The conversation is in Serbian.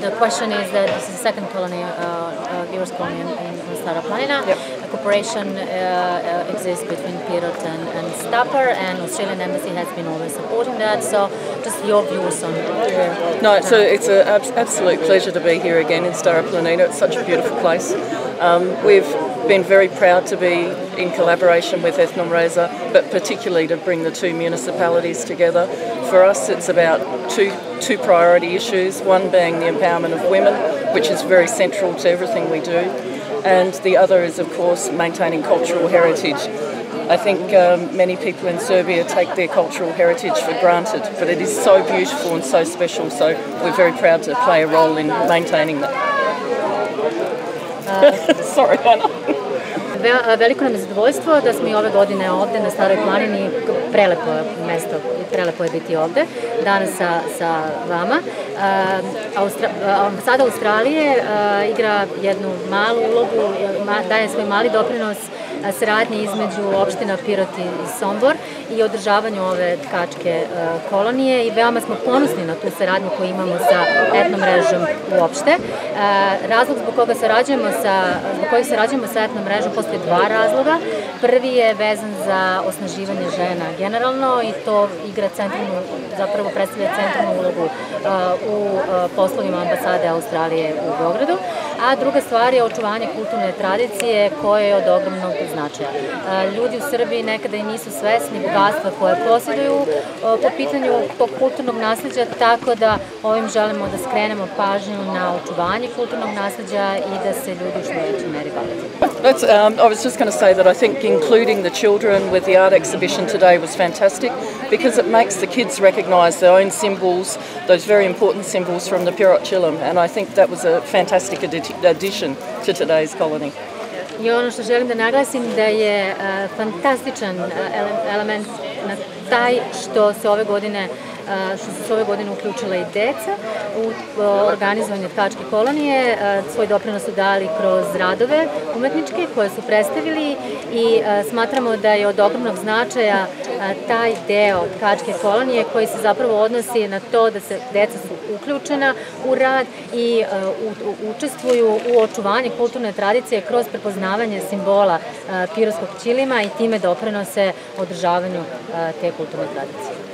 the question is that this is the second colony, uh, uh, viewers colony in, in Stara Planina. Yep. A cooperation uh, uh, exists between Pirot and, and Stapar, and Australian Embassy has been always supporting that. So, just your views on it. No, it's a, it's an absolute pleasure to be here again in Stara Planina. It's such a beautiful place. Um, we've been very proud to be in collaboration with Ethnom Reza, but particularly to bring the two municipalities together. For us, it's about two, two priority issues one being the empowerment of women, which is very central to everything we do, and the other is, of course, maintaining cultural heritage. I think um, many people in Serbia take their cultural heritage for granted, but it is so beautiful and so special, so we're very proud to play a role in maintaining that. Sorry, Anna. Veliko nam je zadovoljstvo da smo i ove godine ovde na Staroj planini, prelepo mesto, prelepo je biti ovde, danas sa, sa vama. Austra, ambasada Australije igra jednu malu ulogu, daje svoj mali doprinos saradnje između opština Pirot i Sombor i održavanju ove tkačke kolonije i veoma smo ponosni na tu saradnju koju imamo sa etnom mrežom uopšte. Razlog zbog koga sarađujemo sa, zbog kojih sarađujemo sa etnom mrežom postoje dva razloga. Prvi je vezan za osnaživanje žena generalno i to igra centralnu, zapravo predstavlja centralnu ulogu u poslovima ambasade Australije u Beogradu a druga stvar je očuvanje kulturne tradicije koje je od ogromnog značaja. Ljudi u Srbiji nekada i nisu svesni bogatstva koje posjeduju po pitanju tog kulturnog nasledđa, tako da ovim želimo da skrenemo pažnju na očuvanje kulturnog nasledđa i da se ljudi što meri. That's, um, I was just going to say that I think including the children with the art exhibition today was fantastic because it makes the kids recognise their own symbols, those very important symbols from the Pirot Chillum, and I think that was a fantastic addition to today's colony. I ono što želim da naglasim da je uh, fantastičan uh, element na taj što se ove godine što su se ove godine uključila i deca u organizovanje tkačke kolonije. Svoj doprinos su dali kroz radove umetničke koje su predstavili i smatramo da je od ogromnog značaja taj deo tkačke kolonije koji se zapravo odnosi na to da se deca su uključena u rad i učestvuju u očuvanju kulturne tradicije kroz prepoznavanje simbola piroskog ćilima i time doprinose održavanju te kulturne tradicije.